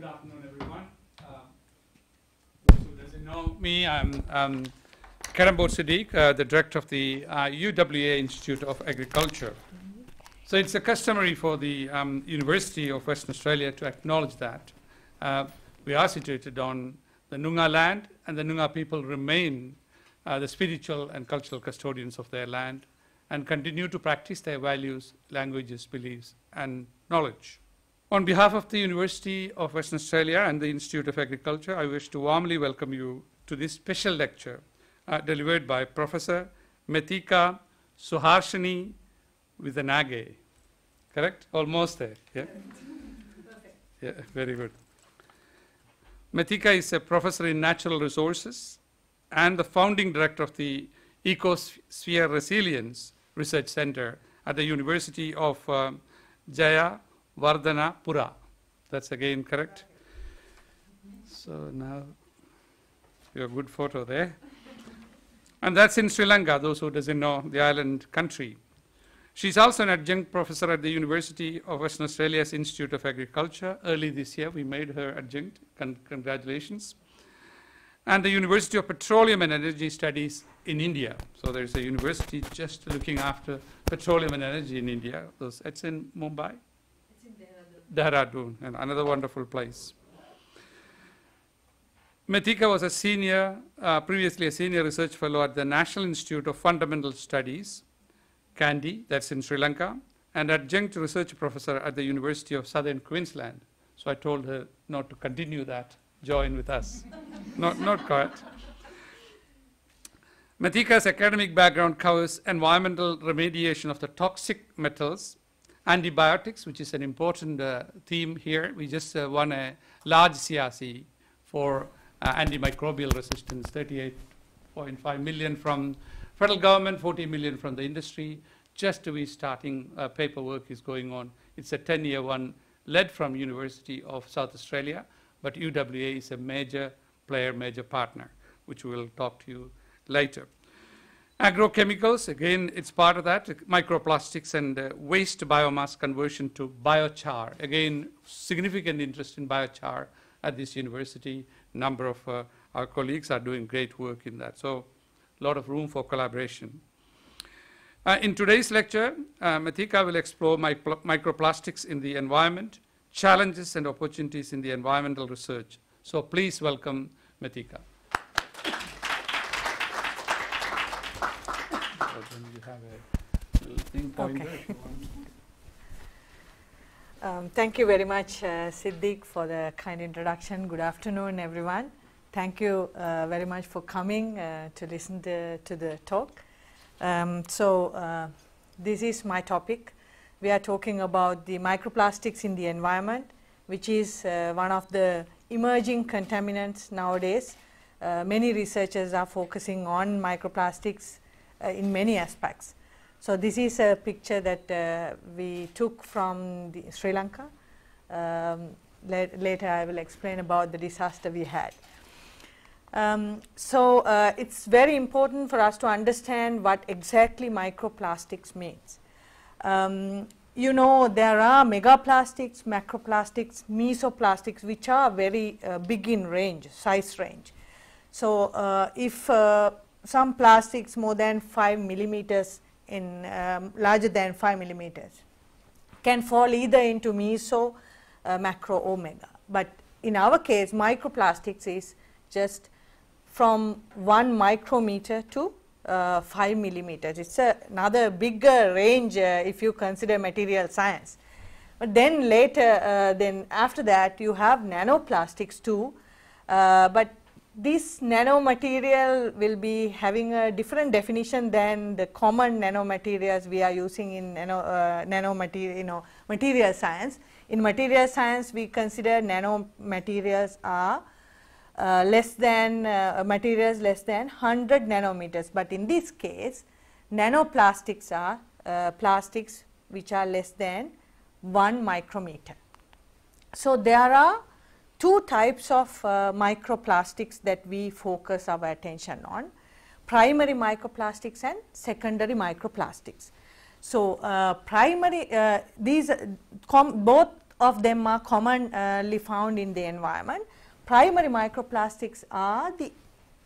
Good afternoon, everyone. Uh, those who doesn't know me, I'm um, Kadambot Siddique, uh, the director of the uh, UWA Institute of Agriculture. So it's a customary for the um, University of Western Australia to acknowledge that. Uh, we are situated on the Noongar land, and the Noongar people remain uh, the spiritual and cultural custodians of their land and continue to practice their values, languages, beliefs, and knowledge. On behalf of the University of Western Australia and the Institute of Agriculture, I wish to warmly welcome you to this special lecture uh, delivered by Professor Meththika Suharshini Vithanage. Correct? Almost there. Yeah? Yeah, very good. Meththika is a professor in natural resources and the founding director of the Ecosphere Resilience Research Center at the University of um, Jaya Vardhana Pura. That's again correct. So now your good photo there. And that's in Sri Lanka, those who doesn't know the island country. She's also an adjunct professor at the University of Western Australia's Institute of Agriculture. Early this year, we made her adjunct. Con congratulations. And the University of Petroleum and Energy Studies in India. So there's a university just looking after petroleum and energy in India. It's in Mumbai. Dehradun, and another wonderful place. Meththika was a senior, uh, previously a senior research fellow at the National Institute of Fundamental Studies, Kandy, that's in Sri Lanka, and adjunct research professor at the University of Southern Queensland. So I told her not to continue that, join with us. not, not quite. Meththika's academic background covers environmental remediation of the toxic metals antibiotics, which is an important uh, theme here. We just uh, won a large CRC for uh, antimicrobial resistance, 38.5 million from federal government, 40 million from the industry. Just to be starting uh, paperwork is going on. It's a 10-year one led from University of South Australia, but UWA is a major player, major partner, which we will talk to you later. Agrochemicals, again, it's part of that, microplastics and uh, waste biomass conversion to biochar. Again, significant interest in biochar at this university. Number of uh, our colleagues are doing great work in that. So a lot of room for collaboration. Uh, in today's lecture, uh, Meththika will explore microplastics in the environment, challenges and opportunities in the environmental research. So please welcome Meththika. you have a thing pointer. Okay. Um, thank you very much, uh, Siddique, for the kind introduction. Good afternoon, everyone. Thank you uh, very much for coming uh, to listen to, to the talk. Um, so, uh, this is my topic. We are talking about the microplastics in the environment, which is uh, one of the emerging contaminants nowadays. Uh, many researchers are focusing on microplastics in many aspects. So this is a picture that uh, we took from Sri Lanka. Um, later I will explain about the disaster we had. Um, so uh, it's very important for us to understand what exactly microplastics means. Um, you know there are megaplastics, macroplastics, mesoplastics which are very uh, big in range, size range. So uh, if uh, some plastics more than 5 millimeters in um, larger than 5 millimeters can fall either into meso, uh, macro, omega. But in our case microplastics is just from 1 micrometer to uh, 5 millimeters. It is another bigger range uh, if you consider material science. But then later, uh, then after that you have nanoplastics too, uh, but this nanomaterial will be having a different definition than the common nanomaterials we are using in nano, uh, nanomaterial, you know, material science. In material science, we consider nanomaterials are uh, less than uh, materials less than 100 nanometers, but in this case, nanoplastics are uh, plastics which are less than 1 micrometer. So, there are two types of uh, microplastics that we focus our attention on primary microplastics and secondary microplastics. So, uh, primary uh, these both of them are commonly found in the environment. Primary microplastics are the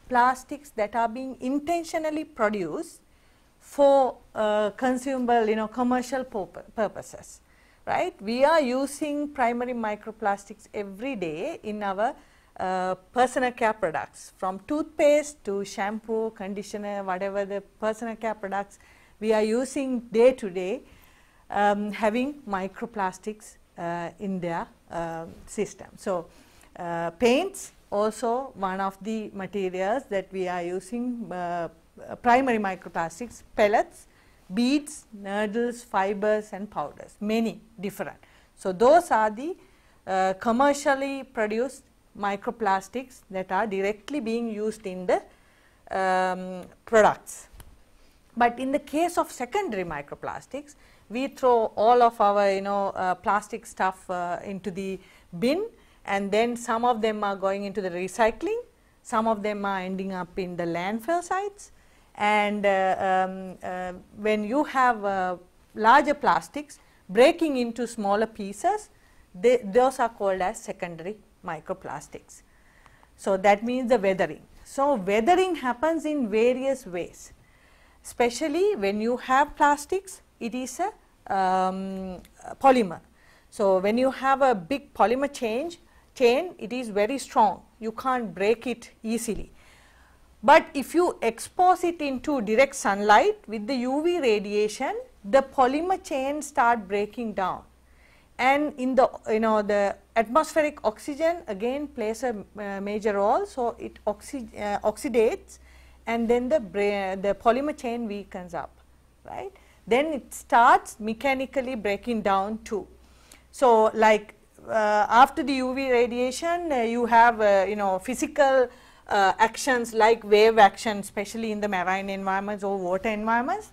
plastics that are being intentionally produced for uh, consumable, you know, commercial purposes, right. We are using primary microplastics every day in our uh, personal care products from toothpaste to shampoo, conditioner, whatever the personal care products we are using day to day um, having microplastics uh, in their uh, system. So, uh, paints also one of the materials that we are using uh, primary microplastics, pellets, beads, needles, fibers and powders, many different. So, those are the uh, commercially produced microplastics that are directly being used in the um, products. But in the case of secondary microplastics, we throw all of our you know uh, plastic stuff uh, into the bin and then some of them are going into the recycling, some of them are ending up in the landfill sites and uh, um, uh, when you have uh, larger plastics breaking into smaller pieces, they, those are called as secondary microplastics. So, that means the weathering. So, weathering happens in various ways, especially when you have plastics, it is a, um, polymer. So, when you have a big polymer change chain, it is very strong, you can't break it easily. But if you expose it into direct sunlight with the UV radiation, the polymer chain start breaking down and in the you know the atmospheric oxygen again plays a uh, major role. So, it oxi uh, oxidates and then the the polymer chain weakens up right then it starts mechanically breaking down too. So, like uh, after the UV radiation uh, you have uh, you know physical uh, actions like wave action especially in the marine environments or water environments.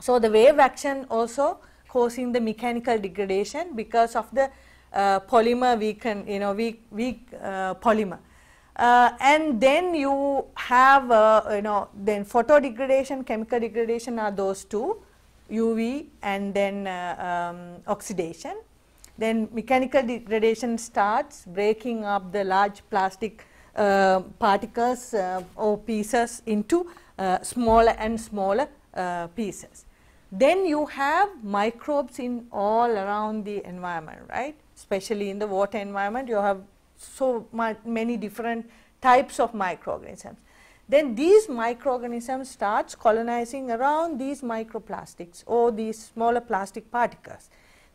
So, the wave action also causing the mechanical degradation because of the uh, polymer weaken you know weak weak uh, polymer uh, and then you have uh, you know then photo degradation chemical degradation are those two UV and then uh, um, oxidation then mechanical degradation starts breaking up the large plastic Uh, particles uh, or pieces into uh, smaller and smaller pieces then you have microbes in all around the environment, right? Especially in the water environment, you have so many different types of microorganisms. Then these microorganisms starts colonizing around these microplastics or these smaller plastic particles.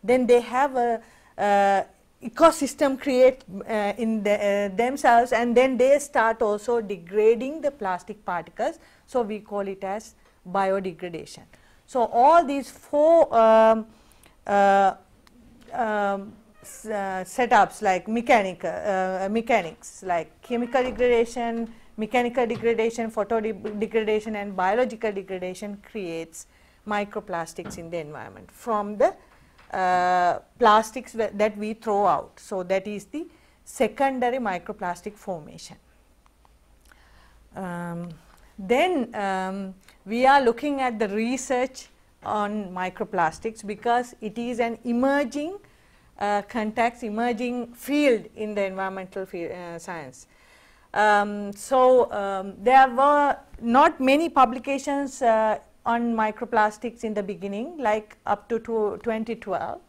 Then they have a, ecosystem create uh, in the, uh, themselves and then they start also degrading the plastic particles. So, we call it as biodegradation. So, all these four um, uh, um, uh, setups like mechanical uh, mechanics like chemical degradation, mechanical degradation, photo de degradation and biological degradation creates microplastics in the environment from the uh, plastics that we throw out. So, that is the secondary microplastic formation. Um, then um, we are looking at the research on microplastics because it is an emerging uh, context, emerging field in the environmental uh, science. Um, so, um, there were not many publications uh, on microplastics in the beginning like up to 2012.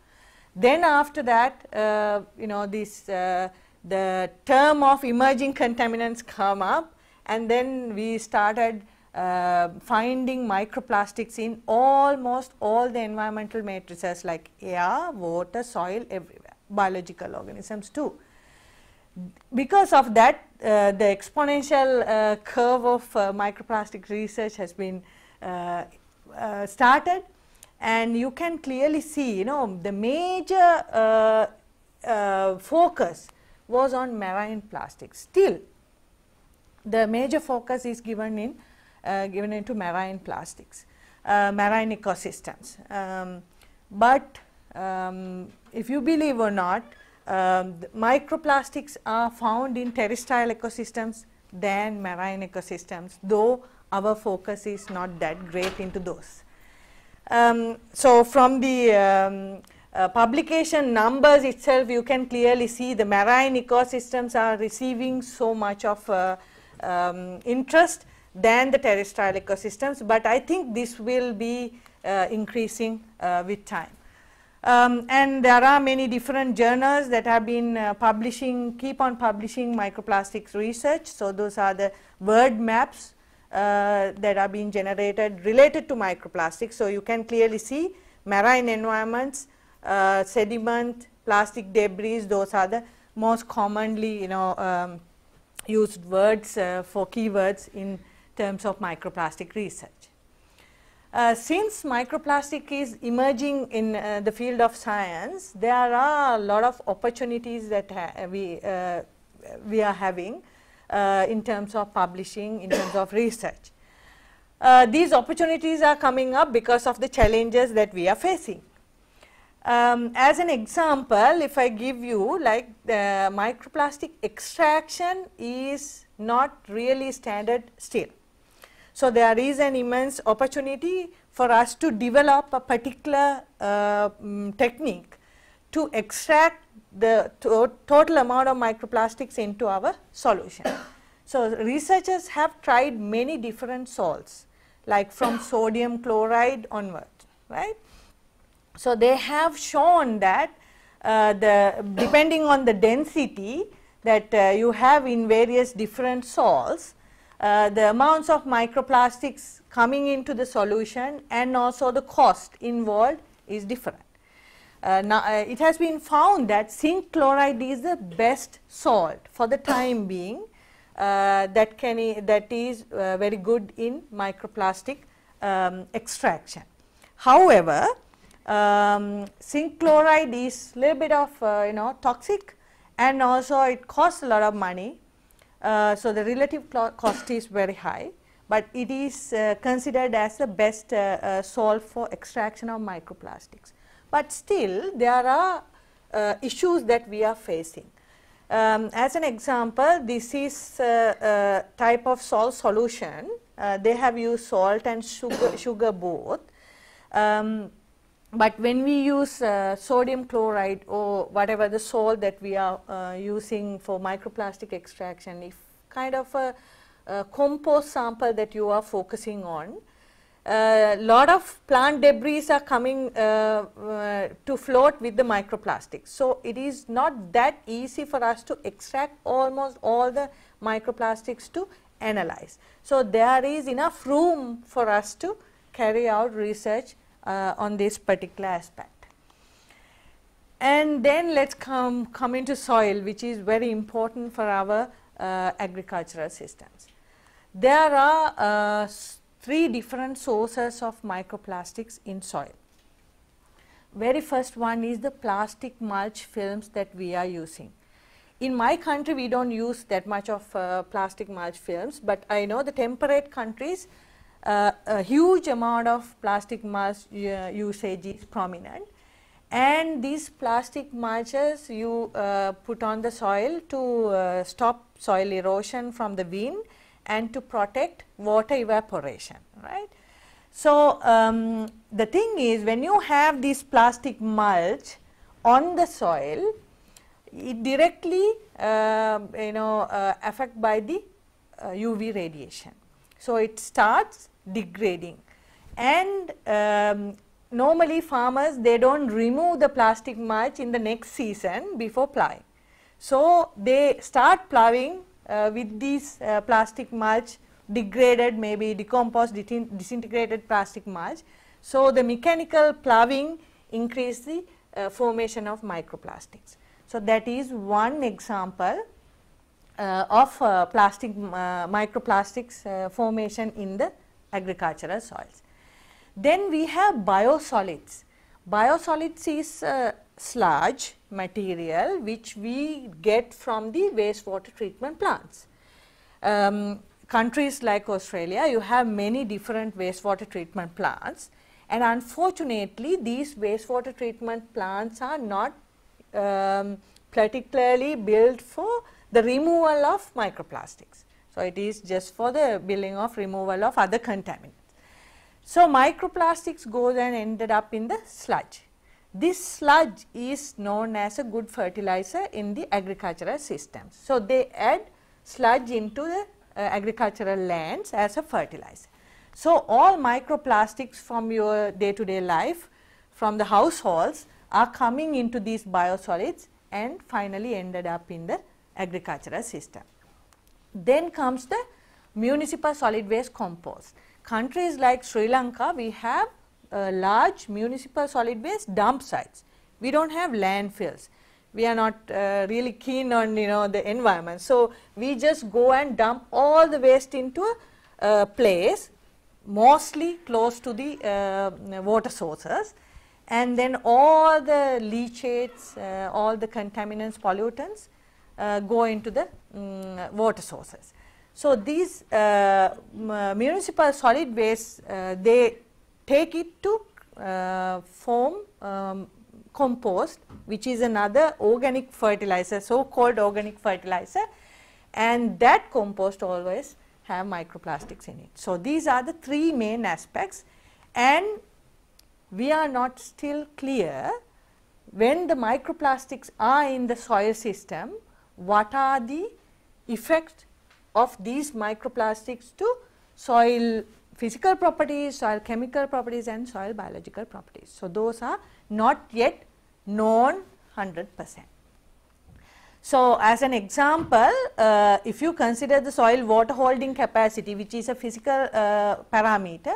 Then after that, uh, you know this uh, the term of emerging contaminants come up and then we started uh, finding microplastics in almost all the environmental matrices like air, water, soil everywhere, biological organisms too. Because of that uh, the exponential uh, curve of uh, microplastic research has been started and you can clearly see you know the major focus was on marine plastics. Still the major focus is given in uh, given into marine plastics, uh, marine ecosystems. Um, but um, if you believe or not, um, microplastics are found in terrestrial ecosystems than marine ecosystems, though our focus is not that great into those. Um, so, from the um, uh, publication numbers itself, you can clearly see the marine ecosystems are receiving so much of uh, um, interest than the terrestrial ecosystems, but I think this will be uh, increasing uh, with time. Um, and there are many different journals that have been uh, publishing, keep on publishing microplastics research. So, those are the word maps uh, that are being generated related to microplastics. So, you can clearly see marine environments, uh, sediment, plastic debris, those are the most commonly you know um, used words uh, for keywords in terms of microplastic research. Uh, since microplastic is emerging in uh, the field of science, there are a lot of opportunities that we, uh, we are having in terms of publishing, in terms of research. Uh, these opportunities are coming up because of the challenges that we are facing. Um, as an example, if I give you like the microplastic extraction is not really standard still. So, there is an immense opportunity for us to develop a particular uh, um, technique to extract the to total amount of microplastics into our solution. So, researchers have tried many different salts like from sodium chloride onward, right. So, they have shown that uh, the depending on the density that uh, you have in various different salts, uh, the amounts of microplastics coming into the solution and also the cost involved is different. Uh, now, uh, it has been found that zinc chloride is the best salt for the time being uh, that can that is uh, very good in microplastic um, extraction. However, um, zinc chloride is little bit of you know toxic and also it costs a lot of money uh, so, the relative cost is very high, but it is uh, considered as the best uh, uh, salt for extraction of microplastics. But still there are uh, issues that we are facing. Um, as an example, this is a type of salt solution. they have used salt and sugar, sugar both. Um, but when we use uh, sodium chloride or whatever the salt that we are uh, using for microplastic extraction, if kind of a, a compost sample that you are focusing on, a uh, lot of plant debris are coming uh, uh, to float with the microplastics. So, it is not that easy for us to extract almost all the microplastics to analyze. So, there is enough room for us to carry out research uh, on this particular aspect. And then let us come, come into soil which is very important for our uh, agricultural systems. There are uh, three different sources of microplastics in soil. Very first one is the plastic mulch films that we are using. In my country we do not use that much of uh, plastic mulch films, but I know the temperate countries uh, a huge amount of plastic mulch uh, usage is prominent and these plastic mulches you uh, put on the soil to uh, stop soil erosion from the wind and to protect water evaporation right. So, um, the thing is when you have this plastic mulch on the soil it directly uh, you know uh, affect by the UV radiation. So, it starts degrading and um, normally farmers they do not remove the plastic mulch in the next season before plowing. So, they start plowing uh, with these uh, plastic mulch degraded maybe decomposed disintegrated plastic mulch. So, the mechanical plowing increase the uh, formation of microplastics. So, that is one example uh, of uh, plastic uh, microplastics formation in the agricultural soils. Then we have biosolids. Biosolids is sludge material which we get from the wastewater treatment plants. Um, countries like Australia, you have many different wastewater treatment plants and unfortunately these wastewater treatment plants are not um, particularly built for the removal of microplastics. So, it is just for the building of removal of other contaminants. So, microplastics goes and ended up in the sludge. This sludge is known as a good fertilizer in the agricultural systems. So, they add sludge into the uh, agricultural lands as a fertilizer. So, all microplastics from your day to day life from the households are coming into these biosolids and finally ended up in the agricultural system. Then comes the municipal solid waste compost. Countries like Sri Lanka, we have uh, large municipal solid waste dump sites. We do not have landfills. We are not uh, really keen on you know the environment. So, we just go and dump all the waste into a uh, place mostly close to the uh, water sources and then all the leachates, uh, all the contaminants, pollutants uh, go into the um, water sources. So, these municipal solid waste they take it to uh, form um, compost which is another organic fertilizer so called organic fertilizer and that compost always have microplastics in it. So, these are the three main aspects and we are not still clear when the microplastics are in the soil system what are the effects of these microplastics to soil physical properties, soil chemical properties and soil biological properties. So, those are not yet known 100 percent. So, as an example, uh, if you consider the soil water holding capacity which is a physical uh, parameter,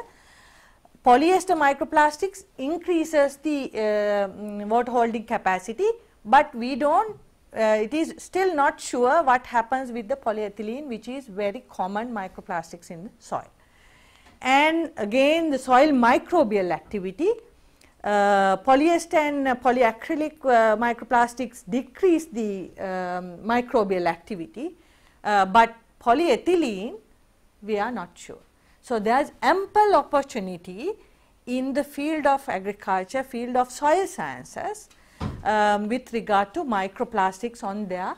polyester microplastics increases the uh, water holding capacity, but we do not uh, it is still not sure what happens with the polyethylene which is very common microplastics in the soil and again the soil microbial activity. Uh, polyester and polyacrylic uh, microplastics decrease the um, microbial activity, uh, but polyethylene we are not sure. So, there is ample opportunity in the field of agriculture, field of soil sciences um, with regard to microplastics on their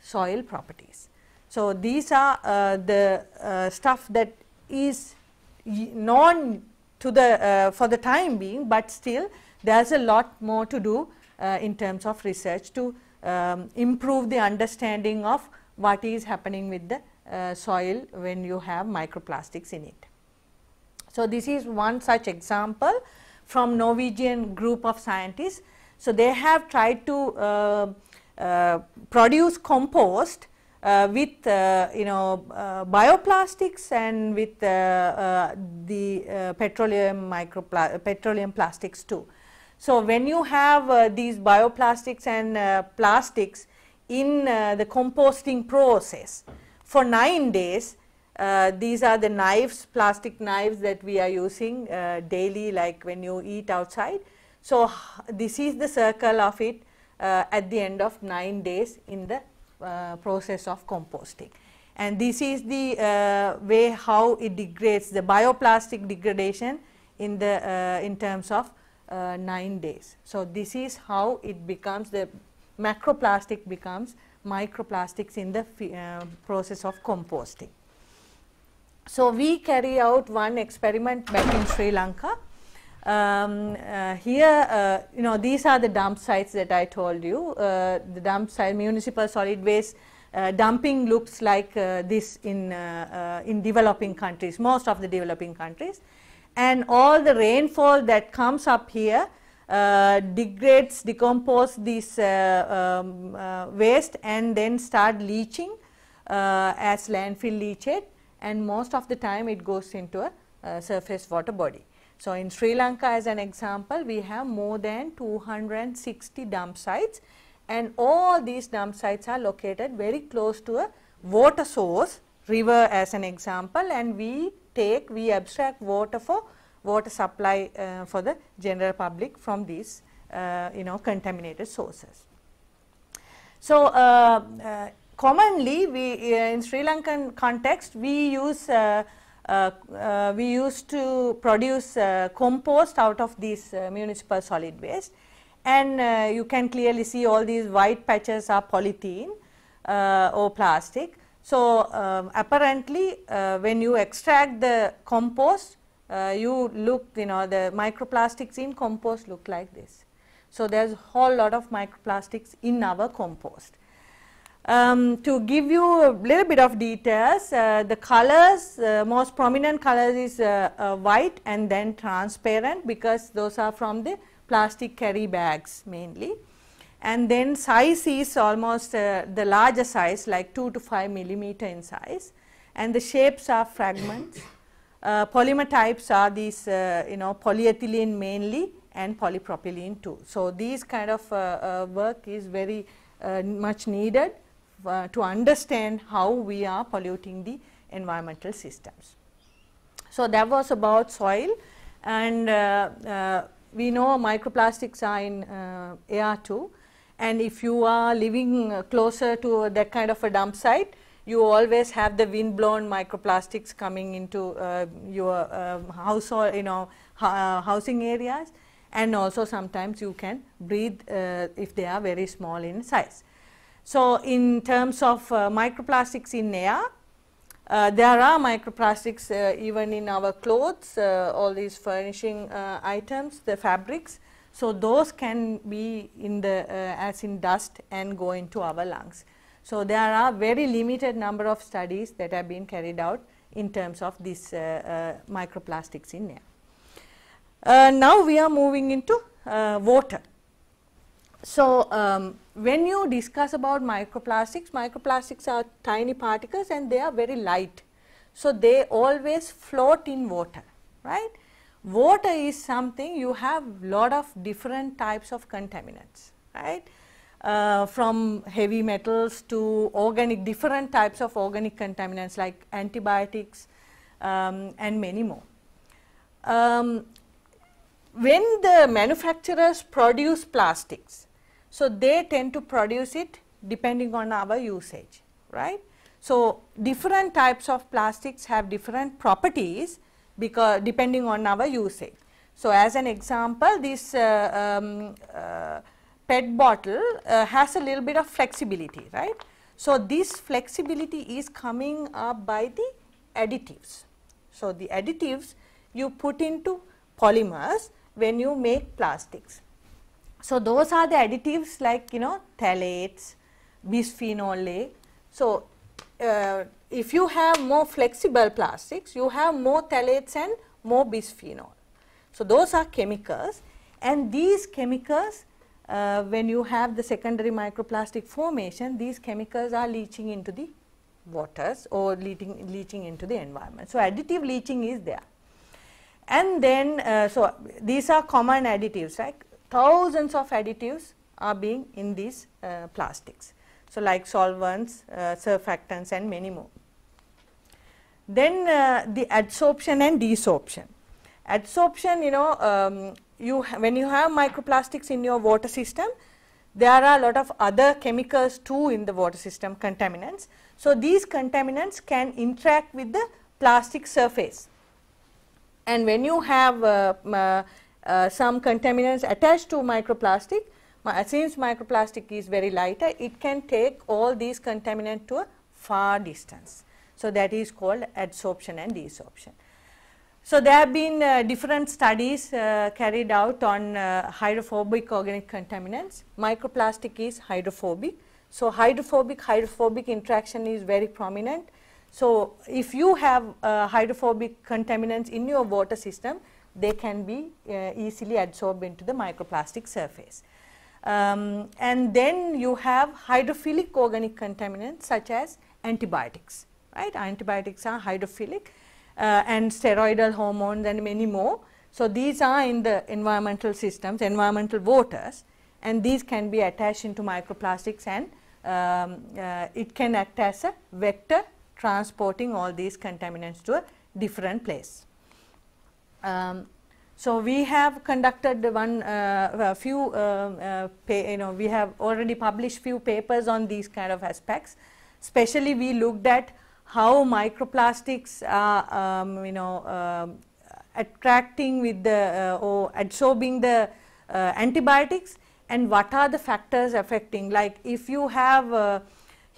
soil properties. So, these are uh, the uh, stuff that is known to the uh, for the time being, but still there is a lot more to do uh, in terms of research to um, improve the understanding of what is happening with the uh, soil when you have microplastics in it. So, this is one such example from Norwegian group of scientists. So, they have tried to uh, uh, produce compost with uh, you know uh, bioplastics and with the petroleum micropla petroleum plastics too. So, when you have these bioplastics and plastics in the composting process for 9 days uh, these are the knives, plastic knives that we are using uh, daily like when you eat outside. So, this is the circle of it uh, at the end of 9 days in the uh, process of composting. And this is the uh, way how it degrades the bioplastic degradation in the uh, in terms of 9 days. So, this is how it becomes the macroplastic becomes microplastics in the process of composting. So, we carry out one experiment back in Sri Lanka um, uh, here, uh, you know, these are the dump sites that I told you. Uh, the dump site, municipal solid waste uh, dumping looks like uh, this in uh, in developing countries, most of the developing countries, and all the rainfall that comes up here degrades, decompose this um, waste, and then start leaching as landfill leachate, and most of the time it goes into a surface water body. So, in Sri Lanka as an example, we have more than 260 dump sites and all these dump sites are located very close to a water source, river as an example and we take, we abstract water for water supply uh, for the general public from these uh, you know contaminated sources. So, uh, uh commonly we uh, in Sri Lankan context we use uh, Uh, uh, we used to produce uh, compost out of these uh, municipal solid waste and you can clearly see all these white patches are polythene or plastic. So, um, apparently when you extract the compost you look you know the microplastics in compost look like this. So there's a whole lot of microplastics in our compost. Um, to give you a little bit of details, uh, the colors, uh, most prominent colors is uh, uh, white and then transparent because those are from the plastic carry bags mainly. And then size is almost uh, the larger size like 2 to 5 millimeter in size and the shapes are fragments. Uh, polymer types are these you know polyethylene mainly and polypropylene too. So, these kind of work is very much needed uh, to understand how we are polluting the environmental systems. So, that was about soil and uh, uh, we know microplastics are in uh, air too and if you are living closer to that kind of a dump site you always have the wind blown microplastics coming into uh, your house or you know uh, housing areas and also sometimes you can breathe if they are very small in size. So, in terms of uh, microplastics in air, uh, there are microplastics uh, even in our clothes, uh, all these furnishing uh, items, the fabrics. So, those can be in the uh, as in dust and go into our lungs. So, there are very limited number of studies that have been carried out in terms of these microplastics in air. now, we are moving into water. So, um, when you discuss about microplastics, microplastics are tiny particles and they are very light. So, they always float in water, right. Water is something you have a lot of different types of contaminants, right. Uh, from heavy metals to organic different types of organic contaminants like antibiotics um, and many more. Um, when the manufacturers produce plastics, so, they tend to produce it depending on our usage, right. So, different types of plastics have different properties because depending on our usage. So, as an example this uh, um, uh, PET bottle uh, has a little bit of flexibility, right. So, this flexibility is coming up by the additives. So, the additives you put into polymers when you make plastics. So, those are the additives like you know phthalates, bisphenol A. So, uh, if you have more flexible plastics, you have more phthalates and more bisphenol. So, those are chemicals and these chemicals uh, when you have the secondary microplastic formation, these chemicals are leaching into the waters or leaching, leaching into the environment. So, additive leaching is there. And then, uh, so these are common additives, right? Thousands of additives are being in these uh, plastics. So, like solvents, uh, surfactants and many more. Then uh, the adsorption and desorption. Adsorption you know um, you when you have microplastics in your water system there are a lot of other chemicals too in the water system contaminants. So, these contaminants can interact with the plastic surface and when you have uh, uh, some contaminants attached to microplastic. Since microplastic is very lighter, it can take all these contaminants to a far distance. So, that is called adsorption and desorption. So, there have been uh, different studies uh, carried out on uh, hydrophobic organic contaminants. Microplastic is hydrophobic. So, hydrophobic hydrophobic interaction is very prominent. So, if you have uh, hydrophobic contaminants in your water system, they can be uh, easily absorbed into the microplastic surface. Um, and then you have hydrophilic organic contaminants such as antibiotics, right. Antibiotics are hydrophilic uh, and steroidal hormones and many more. So, these are in the environmental systems, environmental waters and these can be attached into microplastics and um, uh, it can act as a vector transporting all these contaminants to a different place. Um, so, we have conducted one uh, few uh, uh, you know we have already published few papers on these kind of aspects. Especially we looked at how microplastics are um, you know um, attracting with the uh, or absorbing the uh, antibiotics and what are the factors affecting like if you have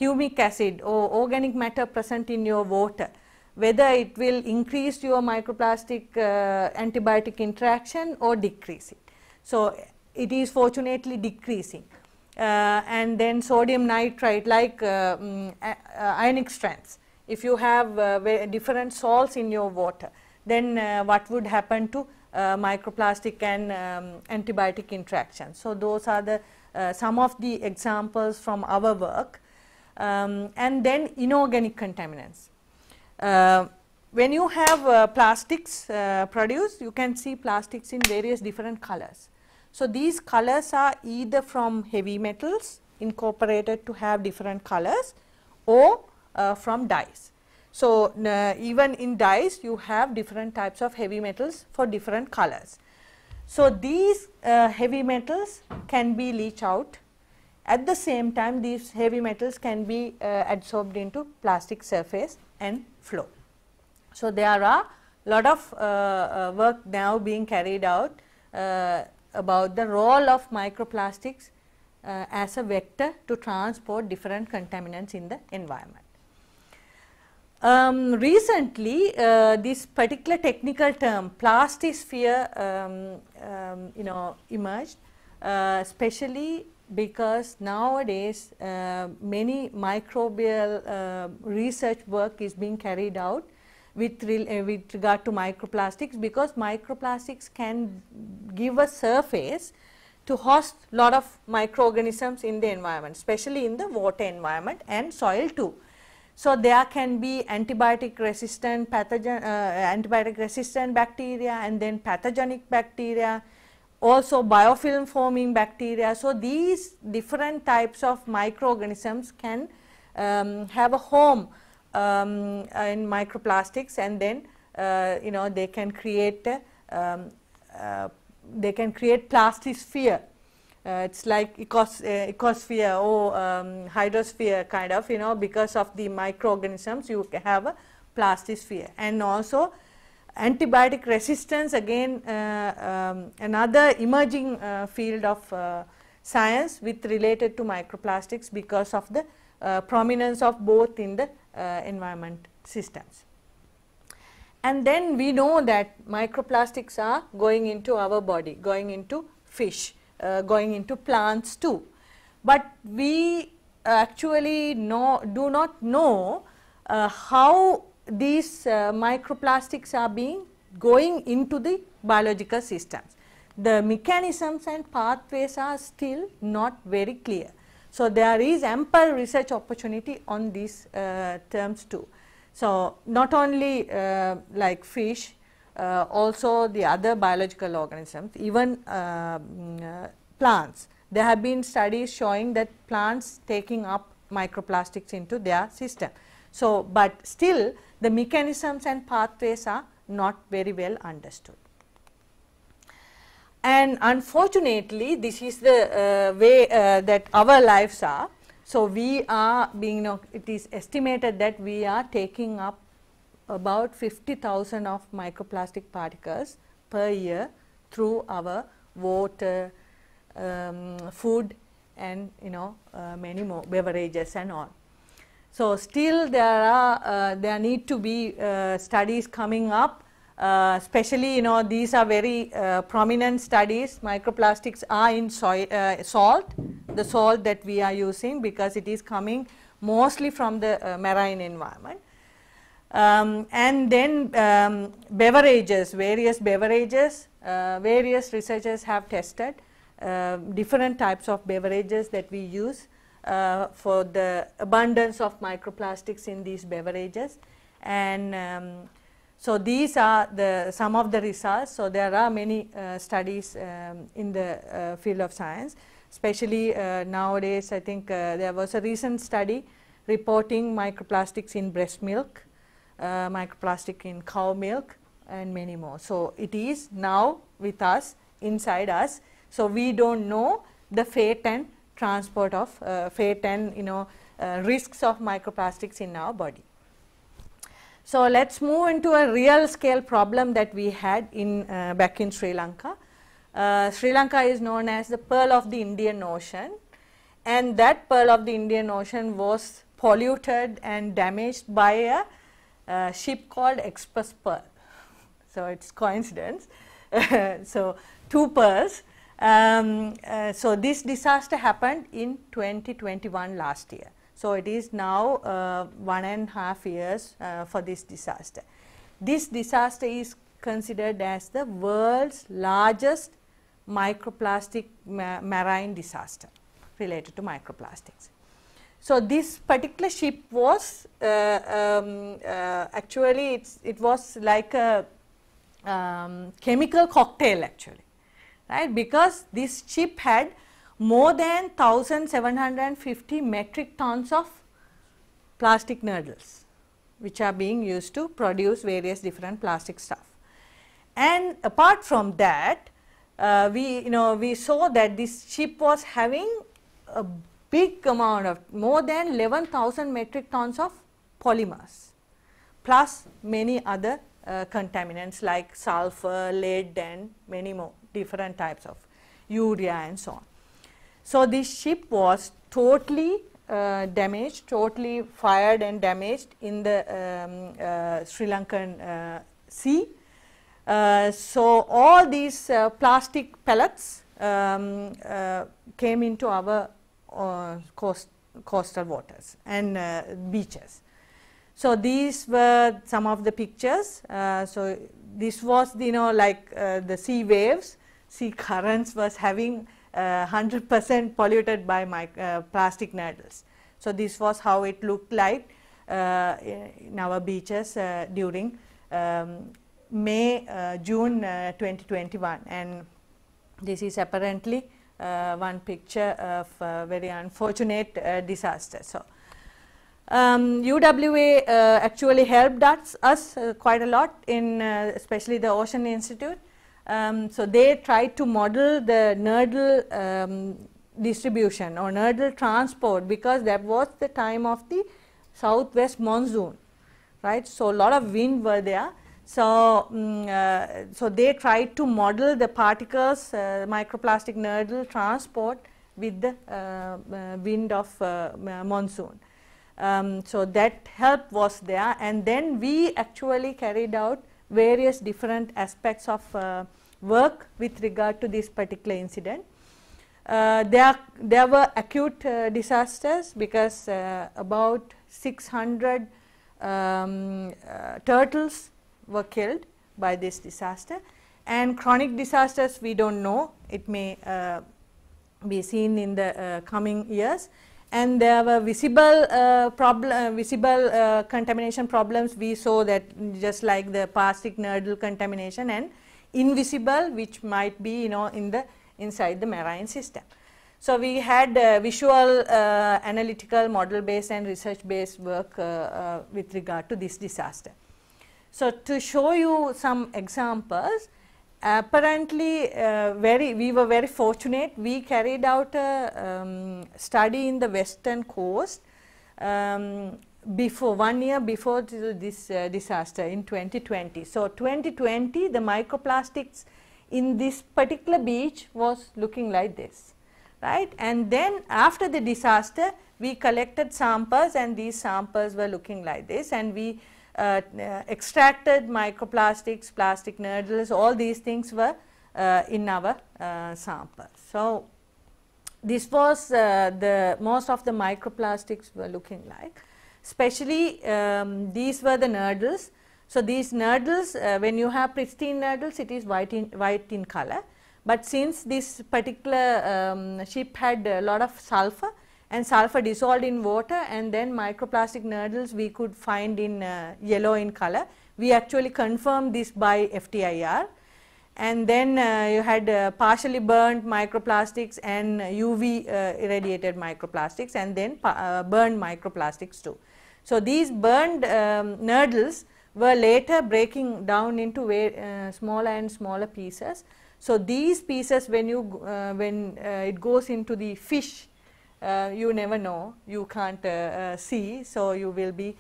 humic acid or organic matter present in your water whether it will increase your microplastic uh, antibiotic interaction or decrease it. So, it is fortunately decreasing. Uh, and then sodium nitrite like uh, uh, ionic strengths. If you have uh, different salts in your water, then what would happen to microplastic and um, antibiotic interaction. So, those are the some of the examples from our work. Um, and then inorganic contaminants. When you have plastics produced, you can see plastics in various different colors. So, these colors are either from heavy metals incorporated to have different colors or uh, from dyes. So, uh, even in dyes you have different types of heavy metals for different colors. So, these uh, heavy metals can be leach out at the same time these heavy metals can be uh, absorbed into plastic surface and flow. So, there are a lot of uh, uh, work now being carried out about the role of microplastics uh, as a vector to transport different contaminants in the environment. Um, recently, uh, this particular technical term plastisphere um, um, you know emerged, uh, especially because nowadays uh, many microbial uh, research work is being carried out with, uh, with regard to microplastics because microplastics can give a surface to host lot of microorganisms in the environment, especially in the water environment and soil too. So, there can be antibiotic resistant pathogen, uh, antibiotic resistant bacteria and then pathogenic bacteria, also biofilm forming bacteria. So, these different types of microorganisms can um, have a home um, in microplastics and then uh, you know they can create um, uh, they can create plastisphere. Uh, it's like ecos, uh, ecosphere or um, hydrosphere kind of you know because of the microorganisms you have a plastisphere and also antibiotic resistance again uh, um, another emerging uh, field of uh, science with related to microplastics because of the prominence of both in the environment systems. And then we know that microplastics are going into our body, going into fish, uh, going into plants too. But we actually know, do not know uh, how these uh, microplastics are being going into the biological systems. The mechanisms and pathways are still not very clear. So, there is ample research opportunity on these uh, terms too. So, not only uh, like fish, uh, also the other biological organisms, even uh, mm, uh, plants. There have been studies showing that plants taking up microplastics into their system. So, but still the mechanisms and pathways are not very well understood. And unfortunately, this is the uh, way uh, that our lives are. So, we are being, you know, it is estimated that we are taking up about 50,000 of microplastic particles per year through our water, um, food and you know uh, many more beverages and all. So, still there are uh, there need to be uh, studies coming up uh, especially you know these are very uh, prominent studies. Microplastics are in soil, uh, salt the salt that we are using because it is coming mostly from the uh, marine environment. Um, and then um, beverages various beverages uh, various researchers have tested different types of beverages that we use for the abundance of microplastics in these beverages and um, so, these are the some of the results. So, there are many uh, studies um, in the uh, field of science especially uh, nowadays I think uh, there was a recent study reporting microplastics in breast milk, uh, microplastic in cow milk and many more. So, it is now with us inside us. So, we do not know the fate and transport of uh, fate and you know risks of microplastics in our body. So, let us move into a real scale problem that we had in uh, back in Sri Lanka. Uh, Sri Lanka is known as the pearl of the Indian Ocean and that pearl of the Indian Ocean was polluted and damaged by a, a ship called X-press Pearl. So, it is coincidence. so, two pearls Um, uh, so, this disaster happened in 2021 last year. So, it is now uh, one and a half years uh, for this disaster. This disaster is considered as the world's largest microplastic ma marine disaster related to microplastics. So, this particular ship was uh, um, uh, actually it was like a um, chemical cocktail actually right because this ship had more than 1750 metric tons of plastic nurdles which are being used to produce various different plastic stuff. And apart from that uh, we you know we saw that this ship was having a big amount of more than 11,000 metric tons of polymers plus many other uh, contaminants like sulfur, lead and many more different types of urea and so on. So, this ship was totally uh, damaged, totally fired and damaged in the um, uh, Sri Lankan uh, sea. Uh, so, all these uh, plastic pellets um, came into our coast, coastal waters and beaches. So, these were some of the pictures. so, this was you know like the sea waves sea currents was having 100 uh, percent polluted by my, uh, plastic nurdles. So, this was how it looked like uh, in our beaches during um, May, June 2021 and this is apparently one picture of very unfortunate disaster. So, um, UWA uh, actually helped us, us uh, quite a lot in uh, especially the Ocean Institute um, so, they tried to model the nurdle um, distribution or nurdle transport because that was the time of the southwest monsoon right. So, a lot of wind were there. So, um, uh, so they tried to model the particles uh, microplastic nurdle transport with the uh, uh wind of uh, monsoon. Um, so, that help was there and then we actually carried out various different aspects of uh, work with regard to this particular incident. Uh, there, there were acute uh, disasters because uh, about 600 um, uh, turtles were killed by this disaster. And chronic disasters we do not know. It may uh, be seen in the uh, coming years. And there were visible problem visible contamination problems. We saw that just like the plastic nurdle contamination and invisible which might be you know in the inside the marine system. So, we had uh, visual uh, analytical model based and research based work uh, uh with regard to this disaster. So, to show you some examples apparently uh, very we were very fortunate we carried out a um, study in the western coast um, before one year before this uh, disaster in 2020. So, 2020 the microplastics in this particular beach was looking like this right and then after the disaster we collected samples and these samples were looking like this and we uh, uh, extracted microplastics, plastic nurdles all these things were uh, in our uh, samples. So, this was uh, the most of the microplastics were looking like especially um, these were the nurdles. So, these nurdles uh, when you have pristine nurdles it is white in, white in color, but since this particular um, ship had a lot of sulfur and sulfur dissolved in water and then microplastic nurdles we could find in uh, yellow in color. We actually confirmed this by FTIR and then uh, you had uh, partially burnt microplastics and UV uh, irradiated microplastics and then uh, burned microplastics too. So, these burned um, nurdles were later breaking down into uh, smaller and smaller pieces. So, these pieces when you uh, when uh, it goes into the fish uh, you never know you can't uh, uh, see. So, you will be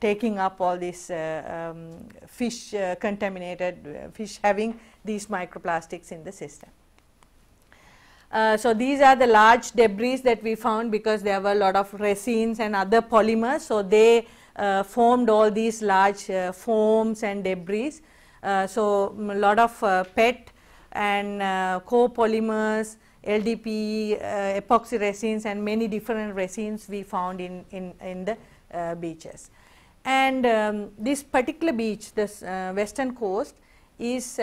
taking up all these um, fish contaminated fish having these microplastics in the system. Uh, so, these are the large debris that we found because there were a lot of resins and other polymers. So, they uh, formed all these large uh, foams and debris. Uh, so, a lot of uh, PET and copolymers, LDPE, uh, epoxy resins and many different resins we found in, in, in the beaches. And um, this particular beach, this western coast is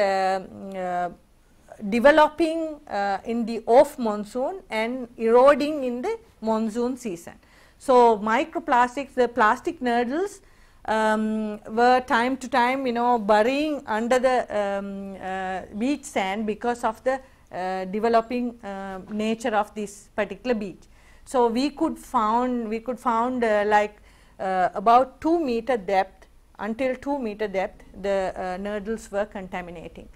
uh, uh, developing in the off monsoon and eroding in the monsoon season. So, microplastics, the plastic nurdles um, were time to time you know burying under the um, uh, beach sand because of the uh, developing uh, nature of this particular beach. So, we could found we could found uh, like uh, about 2 meter depth until 2 meter depth the nurdles were contaminating.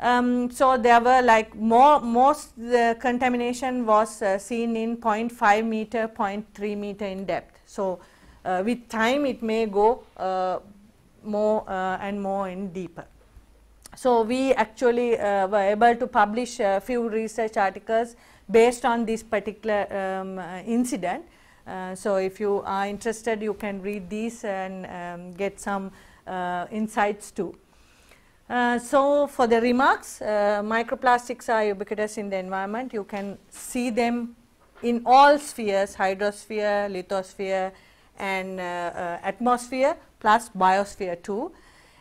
Um, so, there were like more most the contamination was seen in 0.5 meter 0.3 meter in depth. So, uh, with time it may go uh, more uh, and more in deeper. So, we actually were able to publish a few research articles based on this particular um, incident. Uh, so, if you are interested you can read these and um, get some uh, insights too. Uh, so, for the remarks microplastics are ubiquitous in the environment you can see them in all spheres hydrosphere, lithosphere, and uh, uh, atmosphere plus biosphere too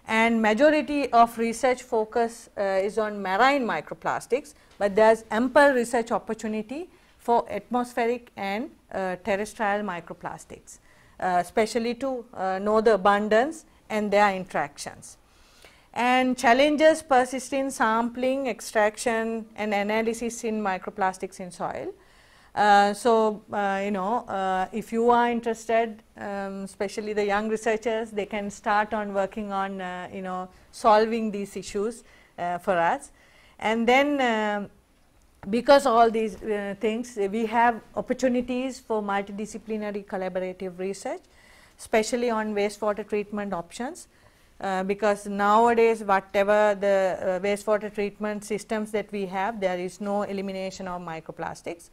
and majority of research focus uh, is on marine microplastics, but there is ample research opportunity for atmospheric and uh, terrestrial microplastics, uh, especially to uh, know the abundance and their interactions. And challenges persist in sampling, extraction and analysis in microplastics in soil. Uh, so, uh, you know uh, if you are interested um, especially the young researchers they can start on working on uh, you know solving these issues uh, for us and then um, because all these things we have opportunities for multidisciplinary collaborative research especially on wastewater treatment options because nowadays whatever the wastewater treatment systems that we have there is no elimination of microplastics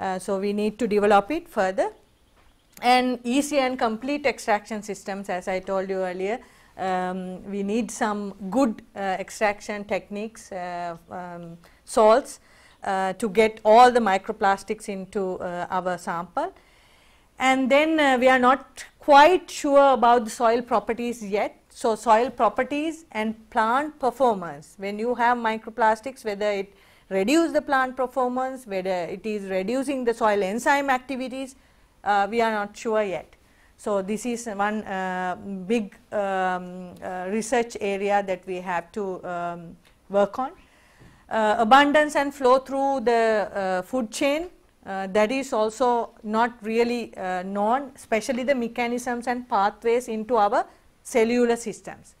uh, so, we need to develop it further and easy and complete extraction systems as I told you earlier. Um, we need some good uh, extraction techniques, uh, um, salts uh, to get all the microplastics into uh, our sample. And then uh, we are not quite sure about the soil properties yet. So, soil properties and plant performance when you have microplastics whether it reduce the plant performance, whether it is reducing the soil enzyme activities, uh, we are not sure yet. So, this is one uh, big um, uh, research area that we have to um, work on. Uh, abundance and flow through the uh, food chain uh, that is also not really known, especially the mechanisms and pathways into our cellular systems.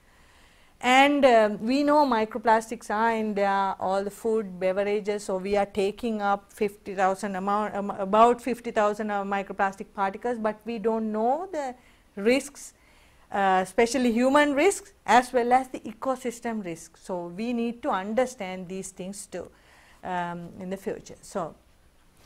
And uh, we know microplastics are in there, all the food, beverages. So, we are taking up 50,000 amount, um, about 50,000 uh, microplastic particles, but we do not know the risks, uh, especially human risks as well as the ecosystem risks. So, we need to understand these things too um, in the future. So,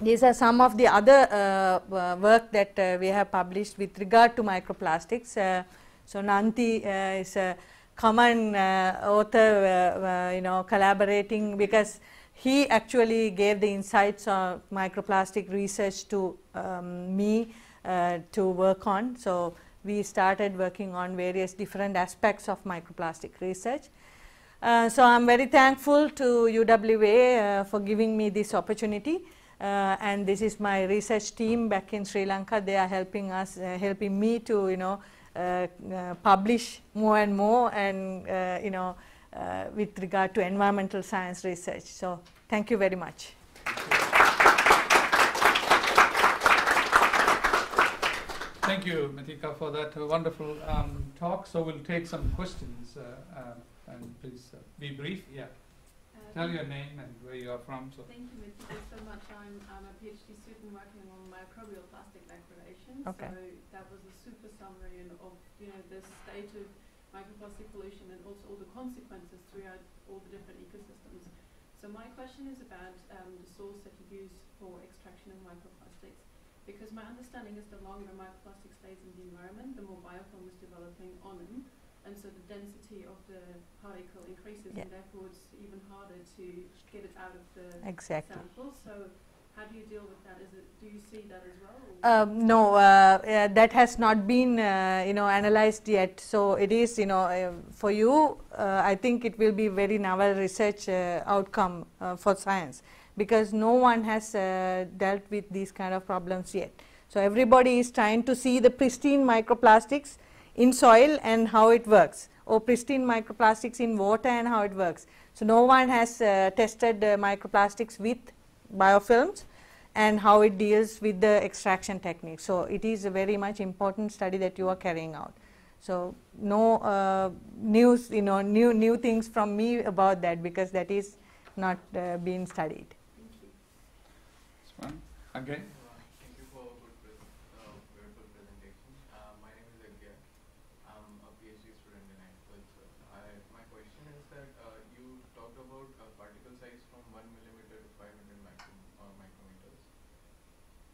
these are some of the other uh, uh, work that uh, we have published with regard to microplastics. So, Nanthi is a common uh, author, uh, uh, you know, collaborating because he actually gave the insights on microplastic research to um, me to work on. So, we started working on various different aspects of microplastic research. Uh, so, I am very thankful to UWA uh, for giving me this opportunity uh, and this is my research team back in Sri Lanka. They are helping us, helping me to you know uh, uh, publish more and more and uh, you know with regard to environmental science research. So, thank you very much. Thank you, Meththika, for that wonderful um, talk. So we'll take some questions, uh, uh, and please uh, be brief. Yeah. Tell your name and where you are from. So. Thank you, Meththika, so much. I'm, I'm a PhD student working on microbial plastic degradation. Okay. So that was a super summary of you know the state of microplastic pollution and also all the consequences throughout all the different ecosystems. So my question is about um, the source that you use for extraction of microplastics, because my understanding is the longer microplastic stays in the environment, the more biofilm is developing on them. And so the density of the particle increases, Yeah. and therefore it's even harder to get it out of the Exactly. sample. So how do you deal with that? Is it do you see that as well? Um, no, uh, uh, that has not been uh, you know analyzed yet. So it is you know uh, for you. Uh, I think it will be very novel research uh, outcome uh, for science because no one has uh, dealt with these kind of problems yet. So everybody is trying to see the pristine microplastics in soil and how it works, or pristine microplastics in water and how it works. So no one has uh, tested uh, microplastics with biofilms and how it deals with the extraction technique. So it is a very much important study that you are carrying out. So no uh, news, you know, new new things from me about that because that is not uh, being studied. Again, Uh, Thank you for a good, pres- uh, very good presentation. Uh, my name is Agya. I'm a PhD student in agriculture. I, my question is that uh, you talked about uh, particle size from 1 millimeter to 500 micro, uh, micrometers.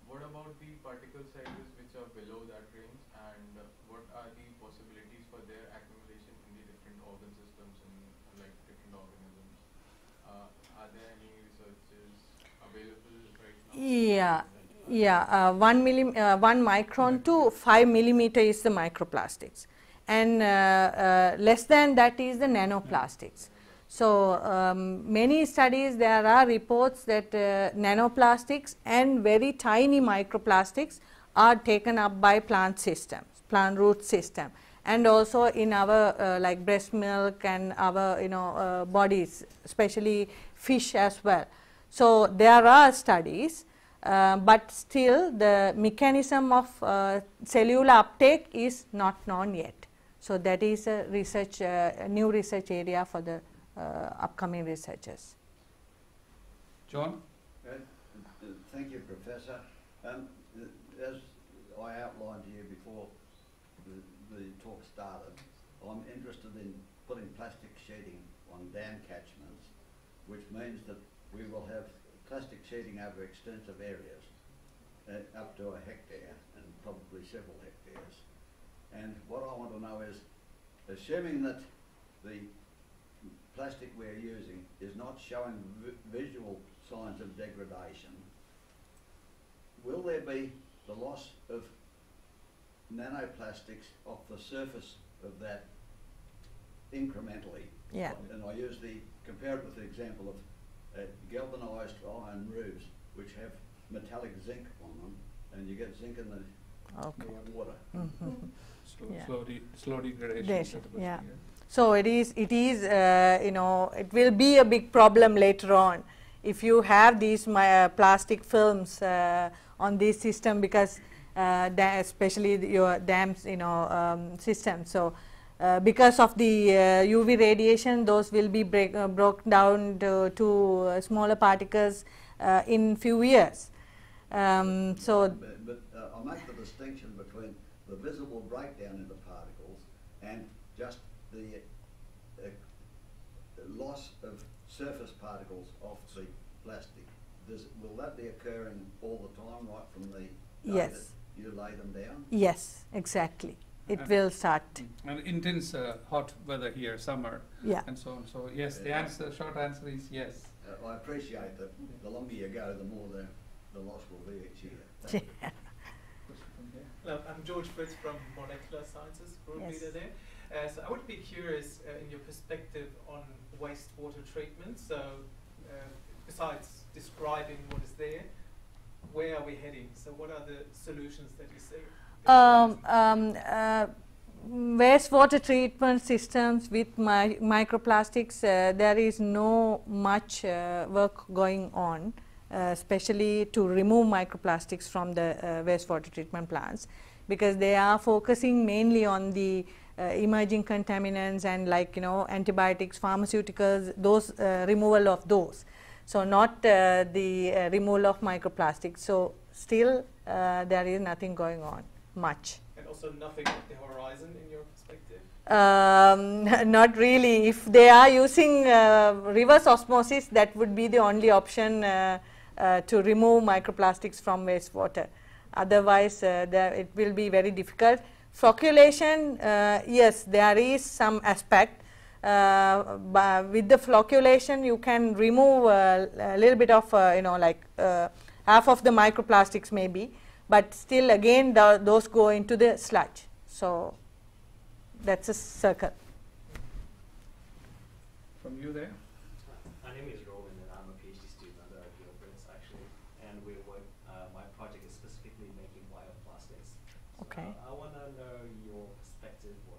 What about the particle sizes which are below that range and uh, what are the possibilities for their accumulation in the different organ systems and uh, like different organisms? Uh, are there any researches available right now? Yeah, yeah. Uh, one millim, uh, one micron to five millimeter is the microplastics, and uh, uh, less than that is the nanoplastics. So um, many studies there are reports that uh, nanoplastics and very tiny microplastics are taken up by plant systems, plant root system, and also in our uh, like breast milk and our you know bodies, especially fish as well. So there are studies, uh, but still the mechanism of uh, cellular uptake is not known yet. So that is a research, uh, a new research area for the uh, upcoming researchers. John. Uh, Thank you, Professor. Um, As I outlined to you before the, the talk started, I'm interested in putting plastic sheeting on dam catchments, which means that we will have plastic sheeting over extensive areas, uh, up to a hectare and probably several hectares. And what I want to know is, assuming that the plastic we're using is not showing vi- visual signs of degradation, will there be the loss of nanoplastics off the surface of that incrementally? Yeah. And I use the, compare it with the example of uh, galvanised iron roofs, which have metallic zinc on them, and you get zinc in the Okay. water. Mhm. Slow, Yeah. slow, de- slow degradation. Degradation, that yeah. So it is, it is, uh, you know, it will be a big problem later on if you have these my, uh, plastic films uh, on this system because uh, especially your dams, you know, um, system. So uh, because of the uh, UV radiation, those will be break, uh, broken down to, to uh, smaller particles uh, in few years. Um, so But, but uh, I make the distinction between the visible breakdown into particles and just the uh, loss of surface particles off the plastic. Does, will that be occurring all the time, right from the Yes. you lay them down? yes, exactly. It will start. And intense uh, hot weather here, summer, Yeah. and so on. So yes, the answer, short answer is yes. Uh, I appreciate that the longer you go, the more the, the loss will be each year. Thank you. Question from here. Hello, I'm George Fritz from Molecular Sciences, group Yes. leader there. Uh, so I would be curious uh, in your perspective on wastewater treatment. So, uh, besides describing what is there, where are we heading? So, what are the solutions that you see? Um, um, uh, wastewater treatment systems with mi- microplastics, uh, there is no much uh, work going on, uh, especially to remove microplastics from the uh, wastewater treatment plants, because they are focusing mainly on the uh, emerging contaminants and like you know antibiotics, pharmaceuticals, those removal of those. So not the removal of microplastics. So still there is nothing going on much. and also nothing at the horizon in your perspective. Um, not really. If they are using uh, reverse osmosis, that would be the only option uh, uh, to remove microplastics from wastewater. Otherwise, uh, it will be very difficult. flocculation, uh, yes, there is some aspect. Uh, with the flocculation, you can remove uh, a little bit of, uh, you know, like uh, half of the microplastics maybe, but still again the, those go into the sludge. So that's a circle. From you there? My name is Rowan and I'm a PhD student under Gilbert's actually, and we work, uh, my project is specifically making bioplastics. So Okay. I, I want to know your perspective on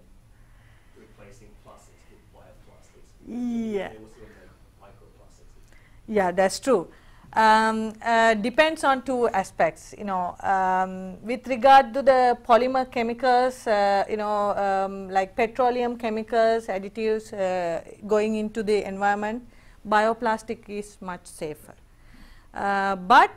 replacing plastics with bioplastics. Yeah. Also make microplastics. Yeah, that's true. Um, uh, depends on two aspects. You know, um, with regard to the polymer chemicals, uh, you know, um, like petroleum chemicals, additives uh, going into the environment, bioplastic is much safer. Uh, but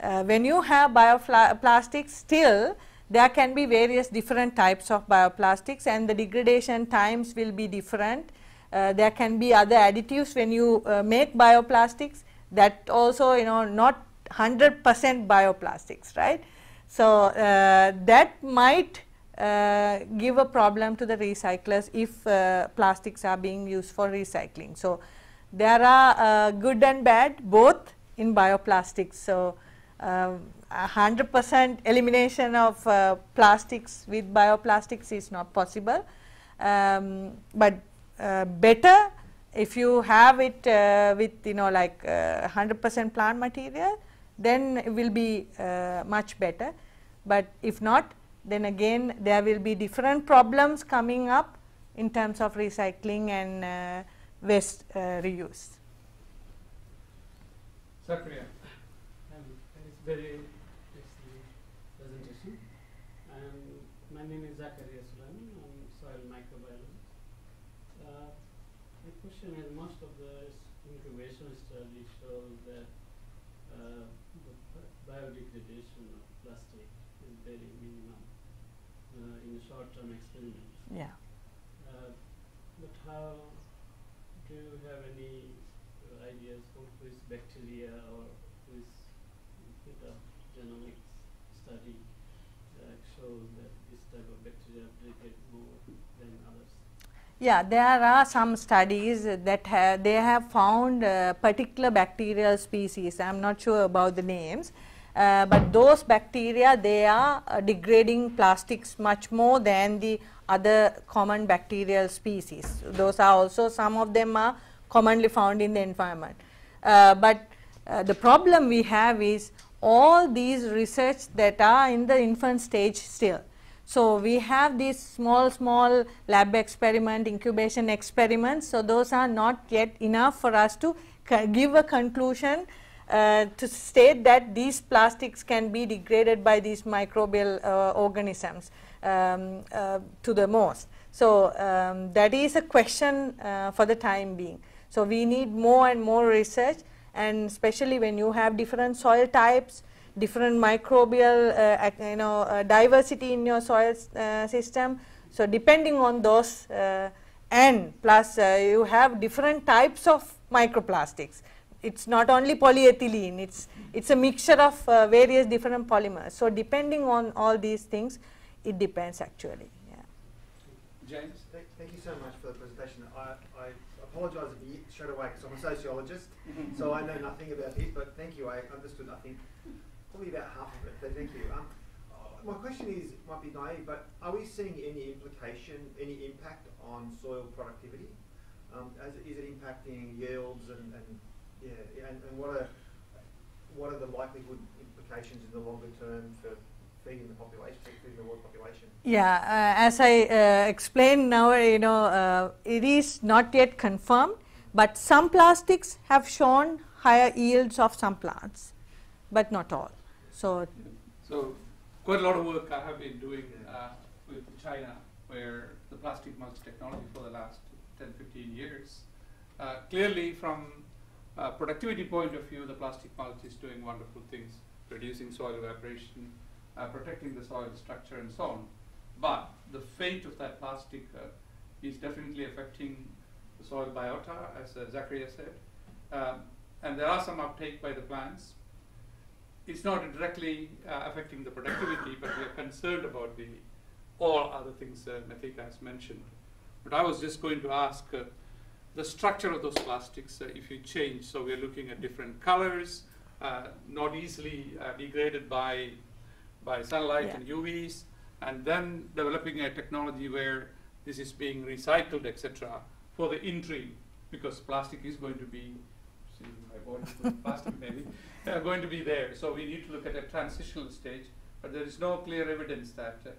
uh, when you have bioplastics, still there can be various different types of bioplastics, and the degradation times will be different. Uh, there can be other additives when you make bioplastics that also you know not 100% bioplastics right? So uh, that might uh, give a problem to the recyclers if uh, plastics are being used for recycling. So there are uh, good and bad both in bioplastics. So um, 100% elimination of uh, plastics with bioplastics is not possible. Um, but uh, better if you have it uh, with you know like 100% plant material then it will be uh, much better but if not then again there will be different problems coming up in terms of recycling and uh, waste uh, reuse. Um, it's very presentation. My name is Zakaria Solaiman. I'm soil microbiologist. Uh, my question is most of the incubation studies show that uh, the biodegradation of plastic is very minimum uh, in the short-term experiments. Yeah. Uh, but how do you have any ideas of which bacteria or which genomics study uh, shows that this type of bacteria degrade more than others? Yeah, there are some studies that have they have found uh, particular bacterial species. I am not sure about the names, uh, but those bacteria they are uh, degrading plastics much more than the other common bacterial species. Those are also some of them are commonly found in the environment. Uh, but the problem we have is all these research that are in the infant stage still. So, we have these small small lab experiment incubation experiments. So, those are not yet enough for us to give a conclusion uh, to state that these plastics can be degraded by these microbial uh, organisms um, uh, to the most. So, um, that is a question uh, for the time being. So, we need more and more research and especially when you have different soil types, different microbial uh, ac- you know uh, diversity in your soil uh, system. So, depending on those uh, and plus uh, you have different types of microplastics. It's not only polyethylene, it's, it's a mixture of uh, various different polymers. So, depending on all these things, it depends actually. Yeah. James? Thank, thank you so much for the presentation. I, I apologise if you straight away because I'm a sociologist, so I know nothing about this But thank you. I understood. I think probably about half of it. But thank you. Um, uh, my question is might be naive, but are we seeing any implication, any impact on soil productivity? Um, it impacting yields and, and yeah, and, and what are what are the likelihood implications in the longer term for feeding the population, feeding the world population? Yeah, uh, as I uh, explained now, you know, uh, it is not yet confirmed, but some plastics have shown higher yields of some plants, but not all. So, So, quite a lot of work I have been doing uh, with China, where the plastic mulch technology for the last 10, 15 years. Uh, clearly, from a productivity point of view, the plastic mulch is doing wonderful things, reducing soil evaporation, uh, protecting the soil structure, and so on. But the fate of that plastic uh, is definitely affecting the soil biota, as uh, Zakaria said. Um, and there are some uptake by the plants it's not directly uh, affecting the productivity, but we are concerned about the all other things uh, Meththika has mentioned. But I was just going to ask uh, the structure of those plastics, uh, if you change, so we're looking at different colors, uh, not easily uh, degraded by, by sunlight Yeah. and UVs, and then developing a technology where this is being recycled, etc., for the interim, because plastic is going to be, see my body, is plastic maybe, uh, going to be there. So we need to look at a transitional stage, but there is no clear evidence that uh,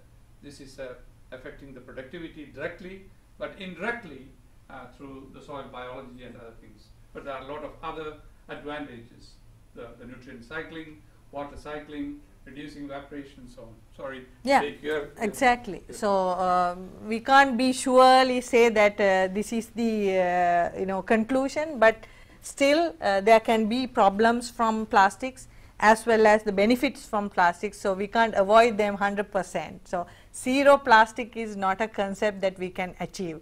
this is uh, affecting the productivity directly, but indirectly uh, through the soil biology and other things. But there are a lot of other advantages, the, the nutrient cycling, water cycling, reducing evaporation so on. Sorry, Yeah, Exactly. So um, we can't be surely say that uh, this is the uh, you know conclusion, but still uh, there can be problems from plastics as well as the benefits from plastics. So we can't avoid them 100%. So zero plastic is not a concept that we can achieve.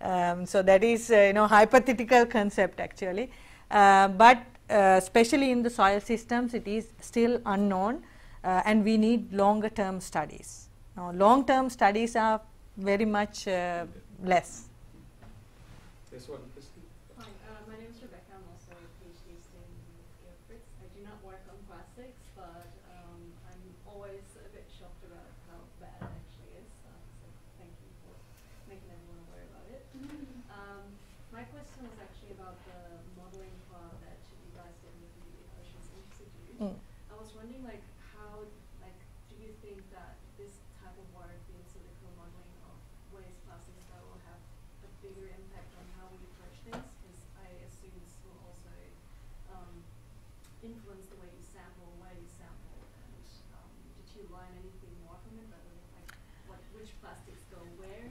Um, so that is uh, you know hypothetical concept actually, uh, but uh, especially in the soil systems, it is still unknown, uh, and we need longer term studies. Now, long term studies are very much uh, less. This one, Christy. Hi, uh, my name is Rebecca. I'm also a PhD student in Guildford. I do not work on plastics, but um, I'm always a bit shocked about how bad it actually is. Um, so thank you for making everyone aware about it. Um, my question was actually about the modeling part that you guys did with the Oceans Institute. Mm. I was wondering, like, how, like, do you think that this type of work, the in silico modeling of waste plastics, that will have a bigger impact on how we approach things? Because I assume this will also um, influence the way you sample, where you sample, and um, did you learn anything more from it, rather than like what which plastics go where?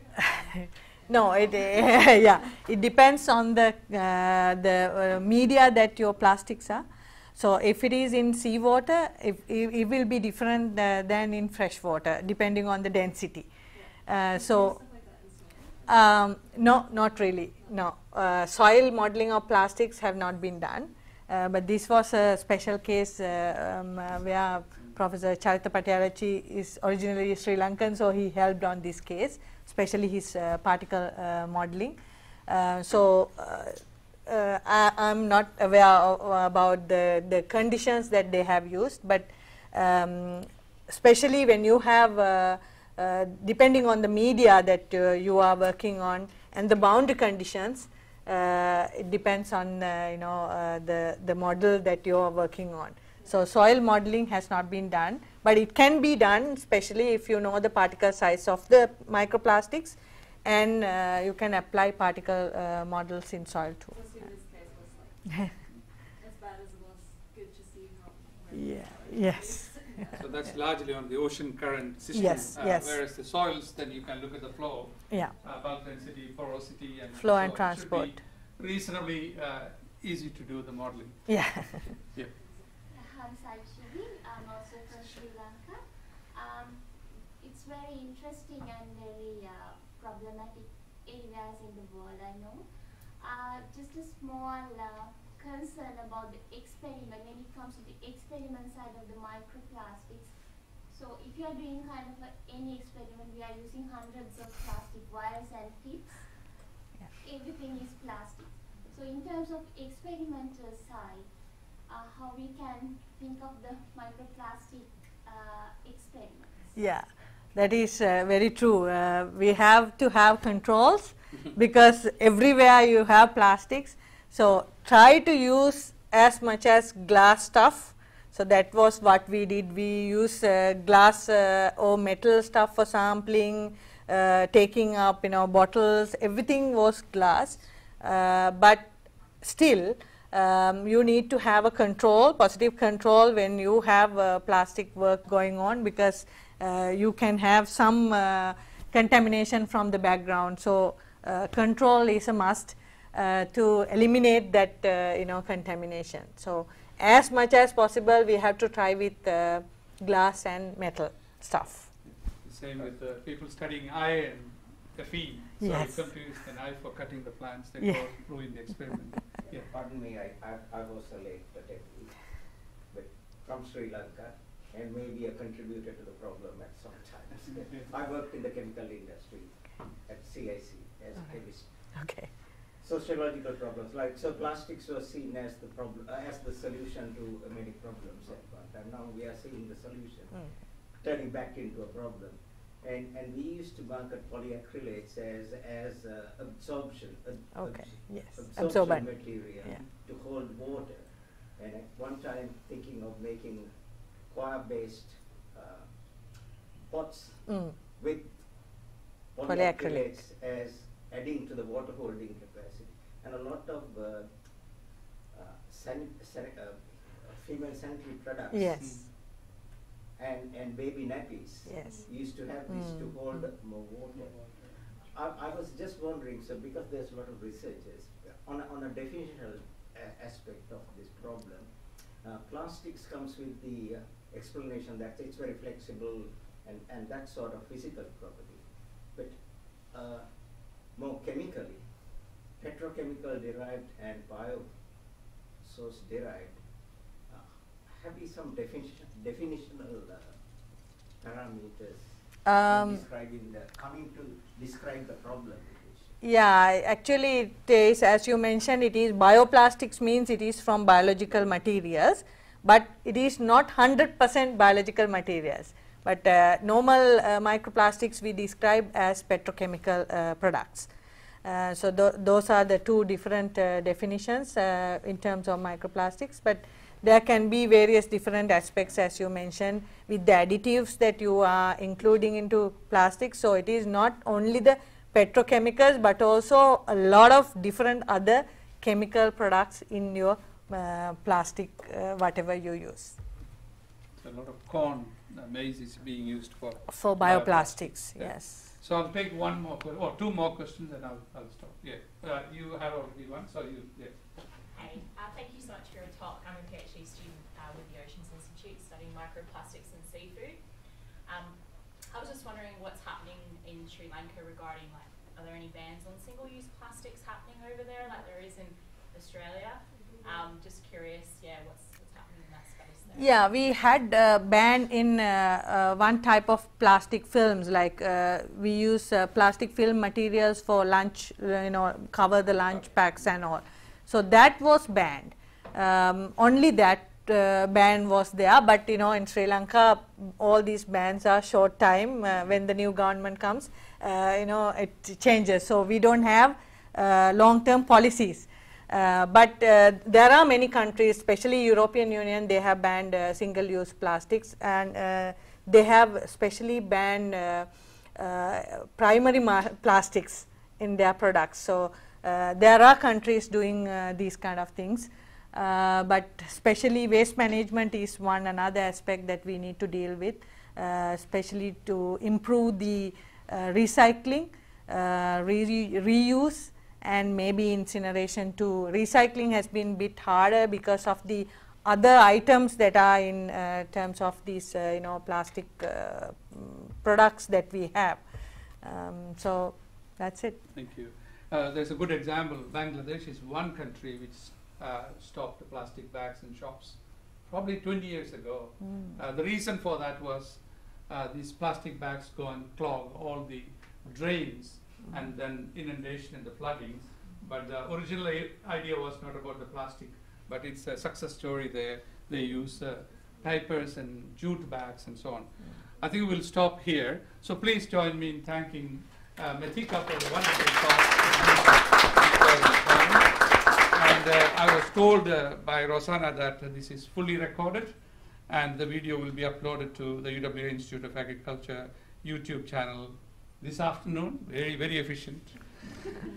Um, No, it yeah, it depends on the uh, the uh, media that your plastics are. So if it is in seawater, if it, it will be different uh, than in fresh water, depending on the density. Uh, so. stuff like that in soil? Um, no, not really. No, uh, soil modeling of plastics have not been done, uh, but this was a special case uh, um, uh, where Professor Charitha Pattiaratchi is originally Sri Lankan, so he helped on this case, especially his uh, particle uh, modeling. Uh, so. I, I'm not aware of, about the, the conditions that they have used, but um, especially when you have, uh, depending on the media that uh, you are working on and the boundary conditions, uh, it depends on you know the the model that you are working on. So soil modeling has not been done, but it can be done, especially if you know the particle size of the microplastics, and uh, you can apply particle uh, models in soil too. So see, this case was like as bad as it was good to see how. where we Yeah, yes. So that's largely on the ocean current system. Yes, uh, yes. Whereas the soils, then you can look at the flow, Yeah, uh, bulk density, porosity, and Flow so and it should transport. be reasonably uh, easy to do the modeling. Yeah. yeah. Hi, Sajini. I'm also from Sri Lanka. Um, it's very interesting and very uh, problematic areas in the world, I know. Uh, just a small uh, concern about the experiment when it comes to the experiment side of the microplastics. So if you are doing kind of a, any experiment, we are using hundreds of plastic wires and tips. Everything is plastic. So in terms of experimental side, how we can think of the microplastic uh, experiments. Yeah, that is uh, very true. Uh, we have to have controls because everywhere you have plastics. So try to use as much as glass stuff. So that was what we did. We use uh, glass uh, or metal stuff for sampling, uh, taking up you know bottles. Everything was glass, uh, but still um, you need to have a control, positive control when you have uh, plastic work going on because uh, you can have some uh, contamination from the background. So uh, control is a must uh, to eliminate that uh, you know contamination. So as much as possible we have to try with glass and metal stuff. Same with people studying eye and Fe. So Yes. you come to use the knife for cutting the plants that Yeah. go ruin the experiment. Yeah. Pardon me, I, I, I was late, but, but from Sri Lanka. and maybe a contributor to the problem at some time. I worked in the chemical industry at CIC as a chemist. Okay. Sociological problems, like so plastics were seen as the problem, uh, as the solution to uh, many problems at one time. Now we are seeing the solution Mm. turning back into a problem. And, and we used to market polyacrylates as, as uh, absorption, ab- Okay, abs- yes, absorption absorbent. material Yeah. to hold water. And at one time thinking of making coir-based uh, pots Mm. with Polyacrylates. polyacrylates as adding to the water holding capacity. And a lot of uh, uh, san- san- uh, female sanitary products Yes. And, and baby nappies Yes. used to have this to Mm. hold more water. I, I was just wondering, so because there's a lot of researchers on a, on a definitional a- aspect of this problem, uh, plastics comes with the uh, explanation that it's very flexible and, and that sort of physical property. But uh, more chemically, petrochemical derived and bio source derived, have we some definition, definitional uh, parameters Um, describing the, coming to describe the problem? Yeah, actually it is, as you mentioned, it is bioplastics means it is from biological materials, but it is not 100% biological materials. But uh, normal uh, microplastics we describe as petrochemical uh, products. Uh, so tho- those are the two different uh, definitions uh, in terms of microplastics, but there can be various different aspects as you mentioned with the additives that you are including into plastics. So it is not only the petrochemicals, but also a lot of different other chemical products in your uh, plastic uh, whatever you use A lot of corn, uh, maize is being used for. for bioplastics. Yeah. Yes. So I'll take one more, or two more questions and I'll, I'll stop. Yeah, uh, you have already one, so you, yeah. Hey, uh, thank you so much for your talk. I'm a PhD student uh, with the Oceans Institute studying microplastics and seafood. Um, I was just wondering what's happening in Sri Lanka regarding like, are there any bans on single-use plastics happening over there like there is in Australia? Um, just curious, yeah, what's, what's happening in that space there? Yeah, we had a ban in uh, uh, one type of plastic films like uh, we use uh, plastic film materials for lunch, you know, cover the lunch packs and all. So that was banned. Um, only that uh, ban was there, but you know, in Sri Lanka, all these bans are short time. Uh, when the new government comes, uh, you know, it changes. So we don't have uh, long-term policies. Uh, but uh, there are many countries, especially European Union, they have banned uh, single-use plastics, and they have especially banned primary plastics in their products. So there are countries doing uh, these kind of things, uh, but especially waste management is one another aspect that we need to deal with, uh, especially to improve the uh, recycling, uh, re- reuse and maybe incineration too. Recycling has been bit harder because of the other items that are in uh, terms of these uh, you know plastic uh, products that we have. Um, so that's it. Thank you. Uh, there's a good example. Bangladesh is one country which uh, stopped the plastic bags in shops probably 20 years ago. Mm. Uh, the reason for that was uh, these plastic bags go and clog all the drains and then inundation and the floodings. But the original i- idea was not about the plastic, but it's a success story there. They use uh, diapers and jute bags and so on. I think we'll stop here. So please join me in thanking uh, Meththika for the wonderful talk. And uh, I was told uh, by Rosanna that this is fully recorded and the video will be uploaded to the UWA Institute of Agriculture YouTube channel this afternoon. Very, very efficient,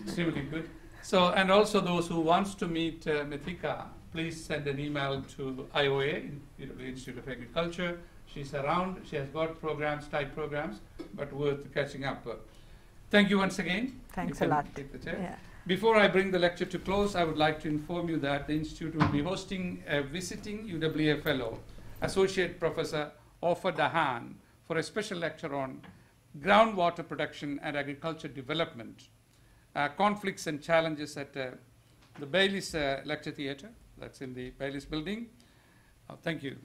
extremely good. So, and also those who wants to meet uh, Meththika, please send an email to IOA, UWA Institute of Agriculture. She's around. She has got programs, type programs, but worth catching up. Thank you once again. Thanks a lot. take the chair. Yeah. Before I bring the lecture to close, I would like to inform you that the Institute will be hosting a visiting UWA Fellow, Associate Professor Ofer Dahan, for a special lecture on groundwater production and agriculture development, uh, conflicts and challenges at uh, the Bayliss uh, Lecture Theatre, that's in the Bayliss building. Uh, thank you.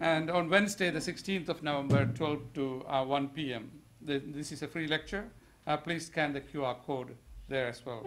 And on Wednesday, the 16th of November, 12 to uh, 1 p.m. The, this is a free lecture. Uh, please scan the QR code there as well.